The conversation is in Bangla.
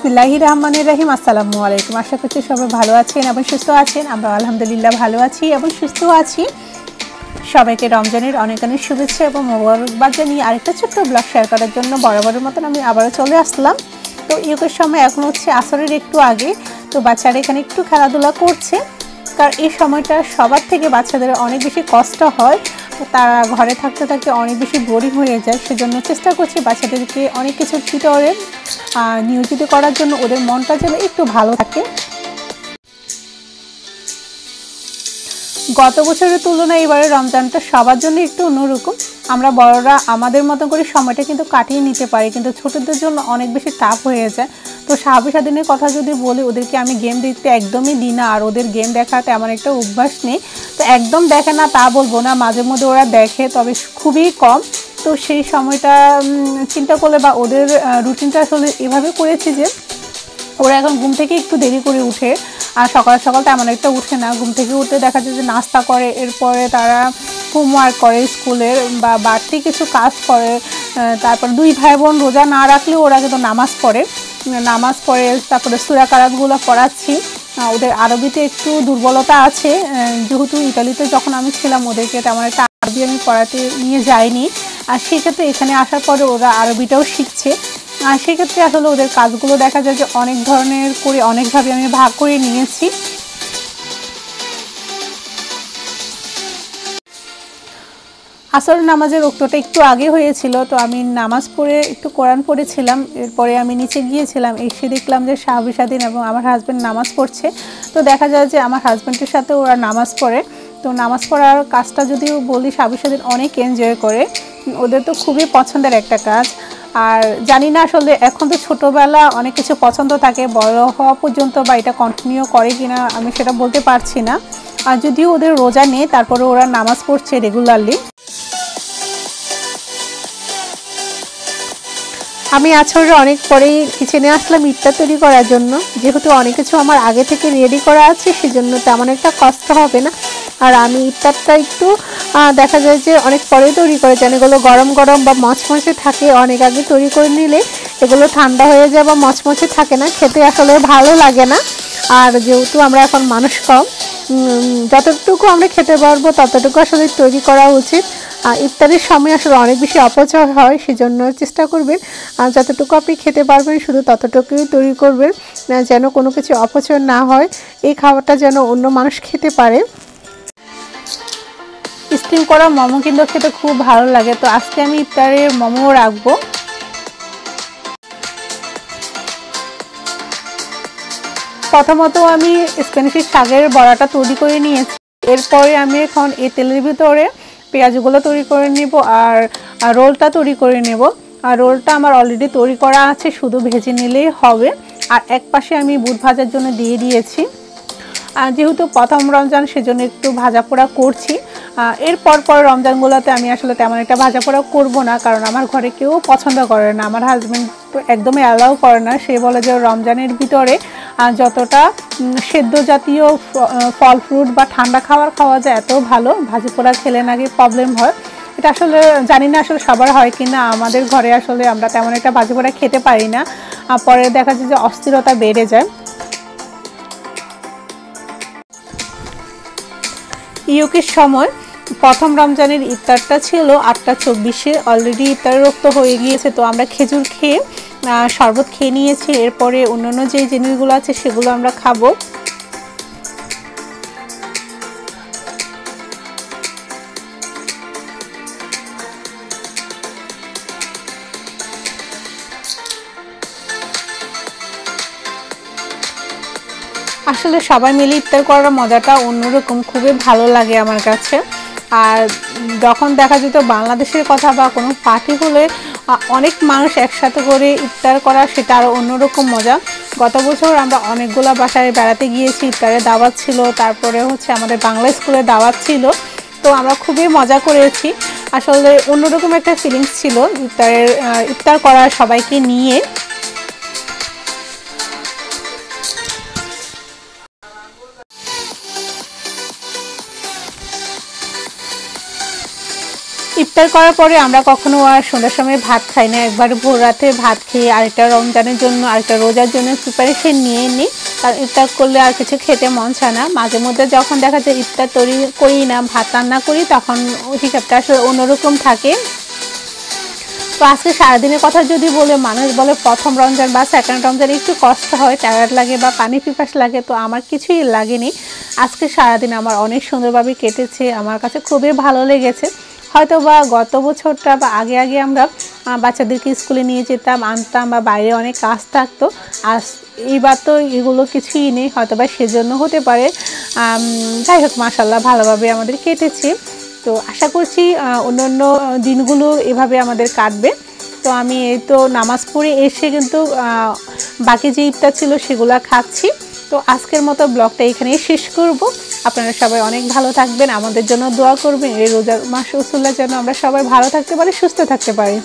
বিসমিল্লাহি রহমানের রহিম। আসসালামু আলাইকুম। আশা করছি সবাই ভালো আছেন এবং সুস্থ আছেন। আমরা আলহামদুলিল্লাহ ভালো আছি এবং সুস্থ আছি। সবাইকে রমজানের অনেক অনেক শুভেচ্ছা এবং মোবারকবাদ জানিয়ে আরেকটা ছোট্ট ব্লগ শেয়ার করার জন্য বরাবরের মতন আমি আবারও চলে আসলাম। তো ইউকের সময় এখন হচ্ছে আসরের একটু আগে তো বাচ্চারা এখানে একটু খেলাধুলা করছে। কারণ এই সময়টা সবার থেকে বাচ্চাদের অনেক বেশি কষ্ট হয়। তারা ঘরে থাকতে থাকতে অনেক বেশি বোরিং হয়ে যায়। সেজন্য চেষ্টা করছি বাচ্চাদেরকে অনেক কিছু ভিতরে নিয়োজিত করার জন্য ওদের মনটা যেন একটু ভালো থাকে। গত বছরের তুলনায় এবারে রমজানটা সবার জন্য একটু অন্যরকম। আমরা বড়রা আমাদের মতো করে সময়টা কিন্তু কাটিয়ে নিতে পারি, কিন্তু ছোটদের জন্য অনেক বেশি টাফ হয়ে যায়। তো সাহাবি স্বাধীনের কথা যদি বলি, ওদেরকে আমি গেম দেখতে একদমই দিই না, আর ওদের গেম দেখা তেমন একটা অভ্যাস নেই। তো একদম দেখে না তা বলব না মাঝে মধ্যে ওরা দেখে, তবে খুবই কম। তো সেই সময়টা চিন্তা করলে বা ওদের রুটিনটা আসলে এভাবে করেছি যে ওরা এখন ঘুম থেকে একটু দেরি করে উঠে আর সকাল সকাল তেমন একটা উঠে না। ঘুম থেকে উঠে দেখা যায় যে নাস্তা করে, এরপরে তারা হোমওয়ার্ক করে স্কুলের বা বাড়তি কিছু কাজ করে তারপর দুই ভাই বোন রোজা না রাখলেও ওরা কিন্তু নামাজ পড়ে। নামাজ পড়ে, তারপরে সুরাকারাতগুলো পড়াচ্ছি। ওদের আরবিতে একটু দুর্বলতা আছে যেহেতু ইতালিতে যখন আমি ছিলাম ওদেরকে তেমন একটা আরবি আমি পড়াতে নিয়ে যাইনি। আর সেক্ষেত্রে এখানে আসার পরে ওরা আরবিটাও শিখছে। আর সেক্ষেত্রে আসলে ওদের কাজগুলো দেখা যায় যে অনেক ধরনের করে, অনেকভাবে আমি ভাগ করে নিয়েছি। আসল নামাজের রক্তটা একটু আগে হয়েছিল, তো আমি নামাজ পড়ে একটু কোরআন পড়েছিলাম। এরপরে আমি নিচে গিয়েছিলাম, এসে দেখলাম যে শাহাবি স্বাধীন এবং আমার হাজব্যান্ড নামাজ পড়ছে। তো দেখা যায় যে আমার হাজব্যান্ডের সাথে ওরা নামাজ পড়ে। তো নামাজ পড়ার কাজটা যদিও বলি শাহাবি স্বাধীন অনেক এনজয় করে। ওদের তো খুবই পছন্দের একটা কাজ। আর জানি না আসলে এখন তো ছোটোবেলা অনেক কিছু পছন্দ থাকে, বড় হওয়া পর্যন্ত বা এটা কন্টিনিউ করে কি না আমি সেটা বলতে পারছি না। আর যদিও ওদের রোজা নেই তারপরে ওরা নামাজ পড়ছে রেগুলারলি আমি আছরে অনেক পরেই কিচেনে আসলাম ইটটা তৈরি করার জন্য। যেহেতু অনেক কিছু আমার আগে থেকে রেডি করা আছে, সেজন্য তেমন একটা কষ্ট হবে না। আর আমি ইফতারটা একটু দেখা যায় যে অনেক পরেই তৈরি করে যান। এগুলো গরম গরম বা মচমচে থাকে, অনেক আগে তৈরি করে নিলে এগুলো ঠান্ডা হয়ে যায় বা মচমচে থাকে না, খেতে আসলে ভালো লাগে না। আর যেহেতু আমরা এখন মানুষ কম যতটুকু আমরা খেতে পারব ততটুকু আসলে তৈরি করা উচিত। ইফতারের সময় আসলে অনেক বেশি অপচয় হয়, সেজন্য চেষ্টা করবেন যতটুকু আপনি খেতে পারবেন, শুধু ততটুকুই তৈরি করবেন যেন কোনো কিছু অপচয় না হয়, এই খাবারটা যেন অন্য মানুষ খেতে পারে। স্টিম করা মোমো কিন্তু খেতে খুব ভালো লাগে, তো আজকে আমি ইফতারে মোমো রাখব। প্রথমত আমি স্প্যানিশের শাকের বড়াটা তৈরি করে নিয়েছি, এরপরে আমি এখন এই তেলের ভিতরে পেঁয়াজগুলো তৈরি করে নিব আর রোলটা তৈরি করে নেব। আর রোলটা আমার অলরেডি তৈরি করা আছে, শুধু ভেজে নিলেই হবে। আর এক পাশে আমি বুট ভাজার জন্য দিয়ে দিয়েছি। আর যেহেতু প্রথম রমজান, সেজন্য একটু ভাজা পোড়া করছি। এর পর রমজানগুলোতে আমি আসলে তেমন একটা ভাজা পোড়া করব না, কারণ আমার ঘরে কেউ পছন্দ করে না। আমার হাজব্যান্ড তো একদমই অ্যালাউ করে না। সে বলে যে রমজানের ভিতরে যতটা সেদ্ধ জাতীয় ফল ফ্রুট বা ঠান্ডা খাবার খাওয়া যায়, এত ভালো। ভাজি পোড়া খেলে নাকি প্রবলেম হয়। এটা আসলে জানি না আসলে সবার হয় কি না আমাদের ঘরে আসলে আমরা তেমন একটা ভাজি পোড়া খেতে পারি না। পরে দেখা যায় যে অস্থিরতা বেড়ে যায়। ইউকের সময় প্রথম রমজানের ইফতারটা ছিল আটটা চব্বিশে। অলরেডি ইফতার রক্ত হয়ে গিয়েছে, তো আমরা খেজুর খেয়ে শরবত খেয়ে নিয়েছি। এরপরে অন্যান্য যে জিনিসগুলো আছে সেগুলো আমরা খাব। আসলে সবাই মিলে ইফতার করার মজাটা অন্যরকম, খুবই ভালো লাগে আমার কাছে। আর যখন দেখা যেত বাংলাদেশের কথা বা কোনো পার্টি হলে অনেক মানুষ একসাথে করে ইফতার করা, সেটা আরও অন্যরকম মজা। গত বছর আমরা অনেকগুলো বাসায় বেড়াতে গিয়েছি, ইফতারের দাওয়াত ছিল, তারপরে হচ্ছে আমাদের বাংলা স্কুলে দাওয়াত ছিল। তো আমরা খুবই মজা করেছি। আসলে অন্যরকম একটা ফিলিংস ছিল ইফতারের ইফতার করা সবাইকে নিয়ে। ইফতার করার পরে আমরা কখনো আর সন্ধ্যার সময় ভাত খাই না। একবার ভোর রাতে ভাত খেয়ে আরেকটা রমজানের জন্য, আরেকটা রোজার জন্য প্রিপারেশন নিয়ে নিই কারণ ইফতার করলে আর কিছু খেতে মন চায় না। মাঝে মধ্যে যখন দেখা যায় ইফতার তৈরি করি না, ভাত রান্না করি, তখন হিসাবটা আসলে অন্যরকম থাকে। তো আজকে সারাদিনের কথা যদি বলে, মানুষ বলে প্রথম রমজান বা সেকেন্ড রমজান একটু কষ্ট হয় টায়ার্ড লাগে বা পানি পিপাস লাগে, তো আমার কিছুই লাগেনি। আজকে সারাদিন আমার অনেক সুন্দরভাবে কেটেছে, আমার কাছে খুবই ভালো লেগেছে। হয়তো বা গত বছরটা বা আগে আগে আমরা বাচ্চাদেরকে স্কুলে নিয়ে যেতাম, আনতাম বা বাইরে অনেক কাজ থাকতো। আর এইবার তো এগুলো কিছুই নেই হয়তো বা সেজন্য হতে পারে। যাই হোক মাসাল্লাহ ভালোভাবে আমাদের কেটেছে। তো আশা করছি অন্য অন্য দিনগুলো এভাবে আমাদের কাটবে। তো আমি এই তো নামাজ পড়ে এসে কিন্তু বাকি যে ইফতার ছিল সেগুলো খাচ্ছি। তো আজকের মতো ব্লগটা এখানেই শেষ করব। আপনারা সবাই অনেক ভালো থাকবেন, আমাদের জন্য দোয়া করবেন। এই রোজার মাস উসুল্লার জন্য আমরা সবাই ভালো থাকতে পারি, সুস্থ থাকতে পারি।